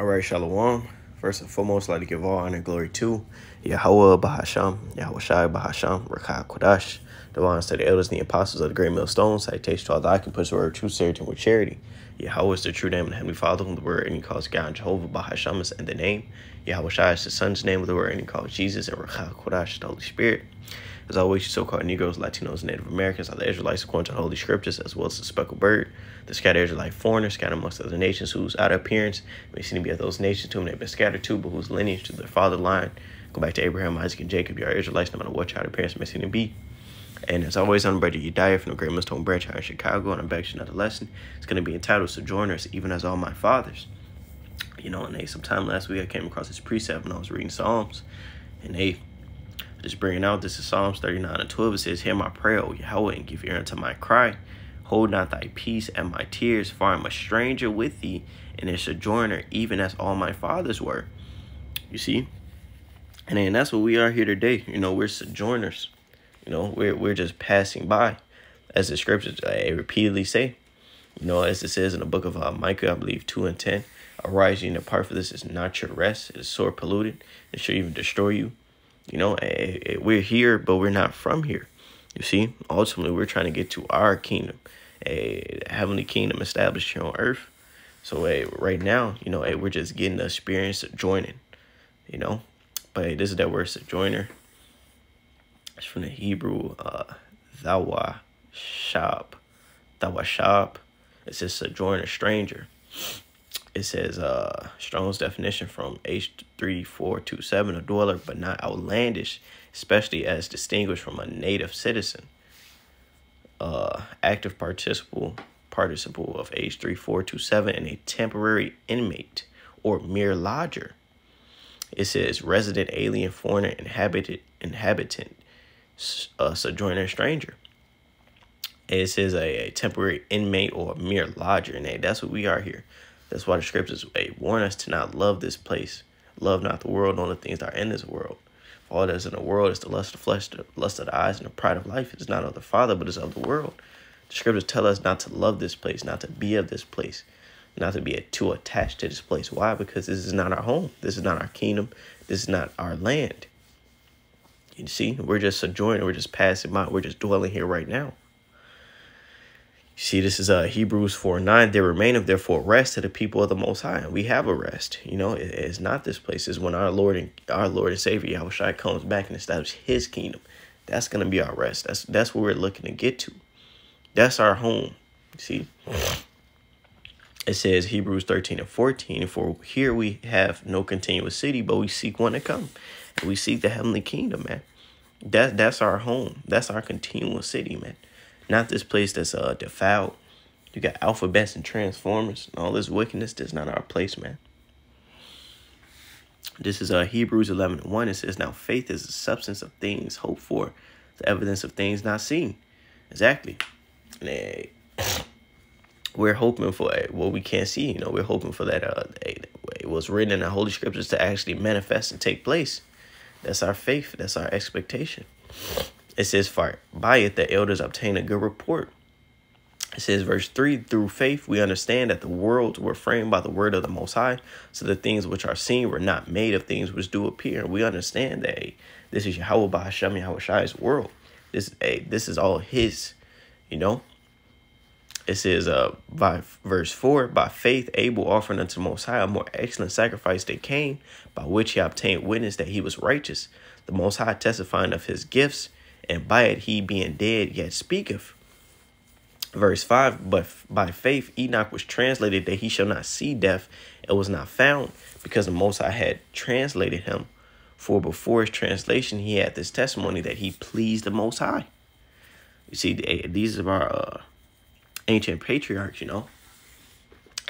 All right, Shalom. First and foremost, I'd like to give all honor and glory to Yahweh Bahasham, Yahweh Shai Bahasham, Rakah Kodash, the ones to the elders and the apostles of the great millstones. Citation to all that I can put the word true certain with charity. Yahweh is the true name of the Heavenly Father, whom the word and he calls God Jehovah Bahasham is in the name. Yahweh Shai is the Son's name of the word and he calls Jesus and Rakah Kodash, the Holy Spirit. As always, you so-called Negroes, Latinos, Native Americans are the Israelites according to the Holy Scriptures, as well as the speckled bird, the scattered Israelite foreigners scattered amongst other nations, whose outer appearance may seem to be of those nations to whom they've been scattered to, but whose lineage to their father line go back to Abraham, Isaac, and Jacob. You are Israelites, no matter what your outer appearance may seem to be. And as always, I'm Brother Yadaiyah from the Great Millstone Branch here in Chicago, and I'm back to another lesson. It's going to be entitled Sojourners, Even as All My Fathers. You know, and hey, sometime last week I came across this precept when I was reading Psalms, and hey, just bringing out this is Psalms 39 and 12. It says, Hear my prayer, O Yahweh, and give ear unto my cry. Hold not thy peace and my tears, for I am a stranger with thee, and a sojourner, even as all my fathers were. You see? And then that's what we are here today. You know, we're sojourners. You know, we're we're just passing by, as the scriptures uh, repeatedly say. You know, as it says in the book of uh, Micah, I believe 2 and 10, Arise and depart for this is not your rest. It is sore polluted. It should even destroy you. You know, eh, eh, we're here, but we're not from here. You see, ultimately, we're trying to get to our kingdom, eh, a heavenly kingdom established here on earth. So, hey, right now, you know, hey, we're just getting the experience of joining, you know. But hey, this is that word sojourner. It's from the Hebrew uh, thawa shop. Thawa shop. It says sojourner, stranger it says uh Strong's definition from H3427, a dweller, but not outlandish, especially as distinguished from a native citizen. Uh, active participle participle of H3427 and a temporary inmate or mere lodger. It says resident, alien, foreigner, inhabited, inhabitant, uh, sojourner, stranger. It says a, a temporary inmate or a mere lodger, and that's what we are here. That's why the scriptures hey, warn us to not love this place. Love not the world, nor the things that are in this world. For all that is in the world is the lust of the flesh, the lust of the eyes, and the pride of life. It is not of the Father, but is of the world. The scriptures tell us not to love this place, not to be of this place, not to be too attached to this place. Why? Because this is not our home. This is not our kingdom. This is not our land. You see, we're just sojourning. We're just passing by. We're just dwelling here right now. You See, this is uh, Hebrews 4 9. There remaineth therefore rest to the people of the Most High. And we have a rest. You know, it, it's not this place. It's when our Lord and our Lord and Savior Yahushua comes back and establishes his kingdom. That's to be our rest. That's that's what we're looking to get to. That's our home. See? It says Hebrews 13 and 14. For here we have no continuous city, but we seek one to come. And we seek the heavenly kingdom, man. That, that's our home. That's our continuous city, man. Not this place that's uh defiled. You got alphabets and transformers and all this wickedness. That's not our place, man. This is uh Hebrews 11 and 1. It says, Now faith is the substance of things hoped for, the evidence of things not seen. Exactly. And, we're hoping for what we can't see. You know, we're hoping for that. Uh, it was written in the Holy Scriptures to actually manifest and take place. That's our faith. That's our expectation. It says, For by it the elders obtain a good report. It says, verse 3 Through faith we understand that the worlds were framed by the word of the Most High, so the things which are seen were not made of things which do appear. And we understand that hey, this is Yahweh Bahasham Yahweh Shai's world. This, hey, this is all His, you know? It says, uh, by verse 4 By faith Abel offered unto Most High a more excellent sacrifice than Cain, by which he obtained witness that he was righteous, the Most High testifying of his gifts and by it he being dead yet speaketh. Verse 5 But by faith Enoch was translated that he shall not see death, and was not found, because the Most High had translated him. For before his translation, he had this testimony that he pleased the Most High. You see, these are our uh, ancient patriarchs, you know.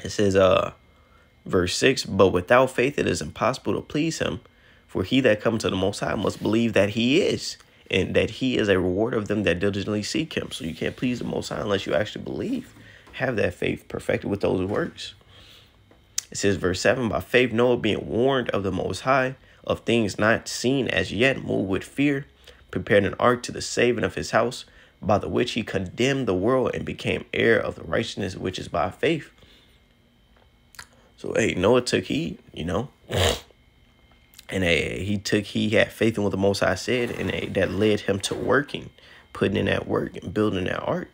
It says, uh, verse 6 But without faith it is impossible to please him, for he that comes to the Most High must believe that he is, and that he is a reward of them that diligently seek him. So you can't please the Most High unless you actually believe. Have that faith perfected with those works. It says, verse 7 By faith, Noah being warned of the Most High, of things not seen as yet, moved with fear, prepared an ark to the saving of his house, by the which he condemned the world and became heir of the righteousness which is by faith. So hey, Noah took heed, you know. And hey, he took he had faith in what the Most High said, and hey, that led him to working, putting in that work and building that ark.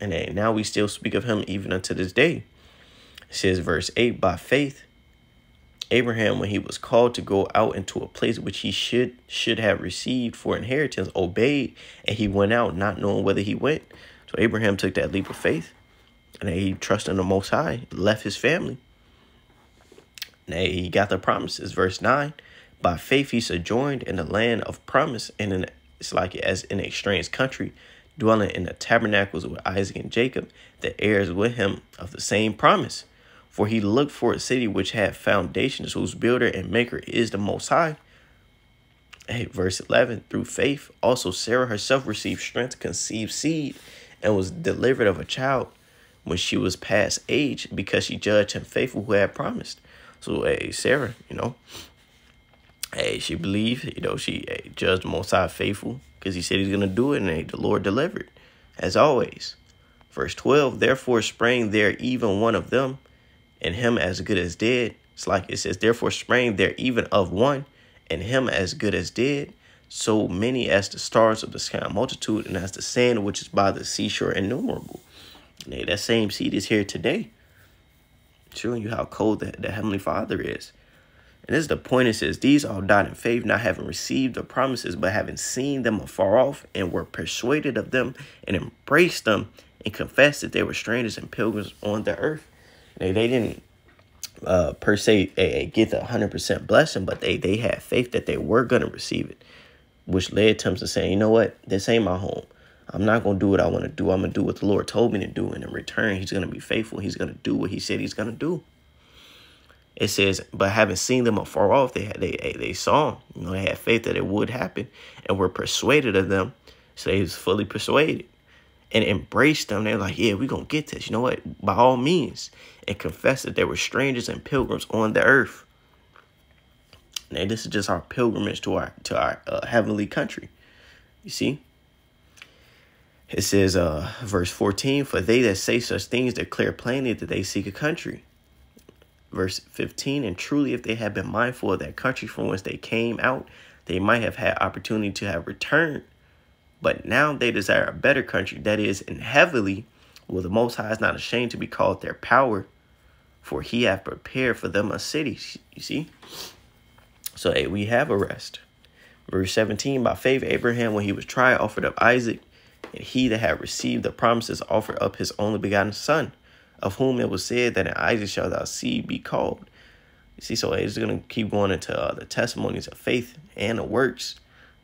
And hey, now we still speak of him even unto this day. It says verse 8, by faith, Abraham, when he was called to go out into a place which he should should have received for inheritance, obeyed, and he went out not knowing whether he went. So Abraham took that leap of faith, and he trusted in the Most High, left his family. And he got the promises. Verse 9, by faith he sojourned in the land of promise, and in, it's like as in a strange country, dwelling in the tabernacles with Isaac and Jacob, the heirs with him of the same promise. For he looked for a city which had foundations, whose builder and maker is the Most High. Hey, verse 11, through faith, also Sarah herself received strength to conceive seed and was delivered of a child when she was past age because she judged him faithful who had promised. So, hey, Sarah, you know, hey, she believed, you know, she hey, judged the Most High faithful because he said he's going to do it, and hey, the Lord delivered, as always. Verse 12, therefore sprang there even one of them, and him as good as dead. It's like it says, therefore sprang there even of one, and him as good as dead. So many as the stars of the sky multitude, and as the sand which is by the seashore innumerable. Hey, that same seed is here today, showing you how cold the, the Heavenly Father is. And this is the point it says, These all died in faith, not having received the promises, but having seen them afar off, and were persuaded of them, and embraced them, and confessed that they were strangers and pilgrims on the earth. They, they didn't uh, per se get the 100% blessing, but they, they had faith that they were going to receive it, which led them to saying, you know what, this ain't my home. I'm not going to do what I want to do. I'm going to do what the Lord told me to do. And in return, he's going to be faithful. He's going to do what he said he's going to do. It says, but having seen them afar off, they had, they they saw You know, they had faith that it would happen, and were persuaded of them. So they was fully persuaded, and embraced them. They're like, yeah, we're gonna get this. You know what? By all means, and confess that they were strangers and pilgrims on the earth. Now, this is just our pilgrimage to our to our uh, heavenly country. You see. It says, uh, verse 14, For they that say such things declare plainly that they seek a country. Verse 15, and truly if they had been mindful of that country from whence they came out, they might have had opportunity to have returned. But now they desire a better country, that is, in heavily, where the Most High is not ashamed to be called their power, for he hath prepared for them a city. You see? So, hey, we have a rest. Verse 17, by faith, Abraham, when he was tried, offered up Isaac, and he that had received the promises offered up his only begotten son of whom it was said that in Isaac shall thy seed be called. You see, so it's going to keep going into uh, the testimonies of faith and the works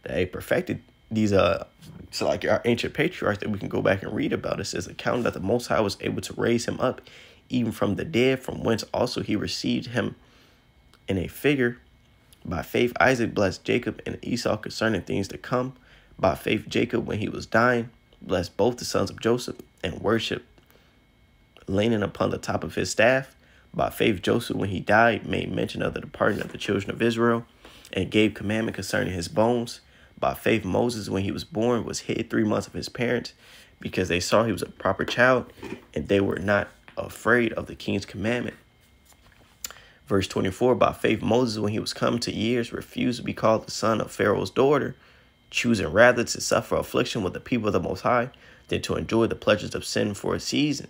that he perfected these uh so like our ancient patriarchs that we can go back and read about it says account that the most high was able to raise him up even from the dead from whence also he received him in a figure by faith isaac blessed jacob and esau concerning things to come by faith jacob when he was dying blessed both the sons of joseph and worshiped leaning upon the top of his staff. By faith, Joseph, when he died, made mention of the departing of the children of Israel and gave commandment concerning his bones. By faith, Moses, when he was born, was hid three months of his parents because they saw he was a proper child and they were not afraid of the king's commandment. Verse 24 By faith, Moses, when he was come to years, refused to be called the son of Pharaoh's daughter, choosing rather to suffer affliction with the people of the Most High than to enjoy the pleasures of sin for a season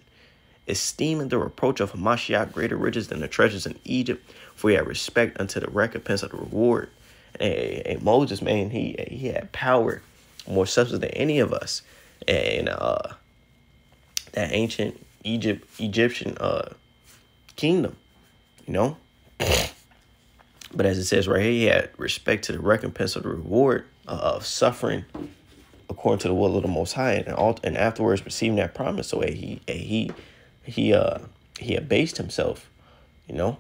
esteeming the reproach of Hamashiach greater riches than the treasures in Egypt, for he had respect unto the recompense of the reward. And, Moses, man, he he had power, more substance than any of us. And uh, that ancient Egypt Egyptian uh, kingdom, you know. But as it says right here, he had respect to the recompense of the reward of suffering according to the will of the Most High, and all, and afterwards receiving that promise. So he he he uh he abased himself, you know.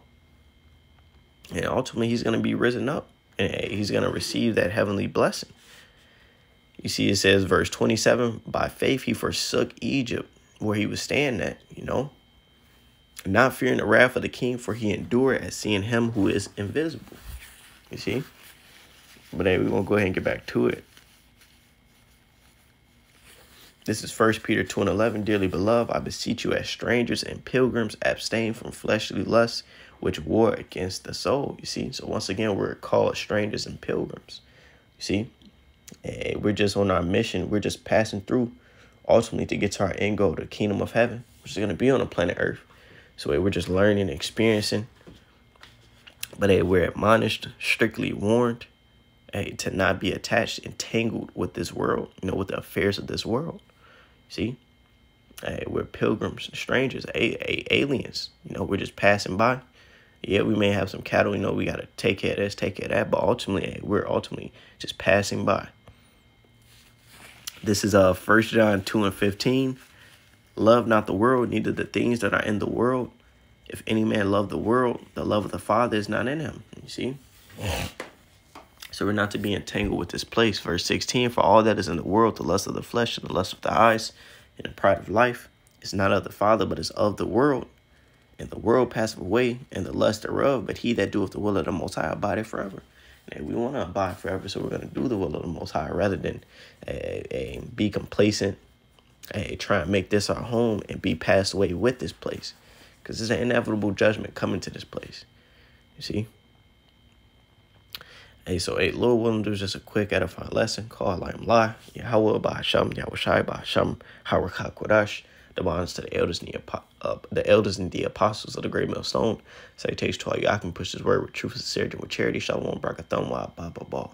And ultimately he's gonna be risen up he's gonna receive that heavenly blessing. You see, it says verse 27, by faith he forsook Egypt, where he was standing at, you know. Not fearing the wrath of the king, for he endured as seeing him who is invisible. You see? But hey, we're gonna go ahead and get back to it. This is 1 Peter 2 and 11. Dearly beloved, I beseech you as strangers and pilgrims, abstain from fleshly lusts which war against the soul. You see, so once again, we're called strangers and pilgrims. You see, and we're just on our mission. We're just passing through, ultimately to get to our end goal, the kingdom of heaven, which is going to be on the planet Earth. So hey, we're just learning, experiencing. But hey, we're admonished, strictly warned, hey, to not be attached, entangled with this world, you know, with the affairs of this world. See? Hey, we're pilgrims, strangers, a, a, aliens. You know, we're just passing by. Yeah, we may have some cattle, you know, we got to take care of this, take care of that, but ultimately, we're ultimately just passing by. This is uh First John 2 and 15. Love not the world, neither the things that are in the world. If any man love the world, the love of the Father is not in him. You see? So we're not to be entangled with this place. Verse 16, for all that is in the world, the lust of the flesh and the lust of the eyes and the pride of life is not of the Father, but is of the world. And the world passeth away, and the lust thereof, but he that doeth the will of the Most High abideth forever. And we want to abide forever, so we're going to do the will of the Most High rather than uh, uh, be complacent, uh, try and make this our home and be passed away with this place. Because there's an inevitable judgment coming to this place. You see? Hey, so hey, Lord willing, there's just a quick edifying lesson Call I am La, Yahweh Bahasham, Yahushai Bahasham, Harakah Kodash, the bonds to the elders and the, uh, the elders and the apostles of the great millstone. Salutation to all you. I can push this word with truth, sincerity, and with charity. Shalom, brakathon, wa, ba, ba, ba.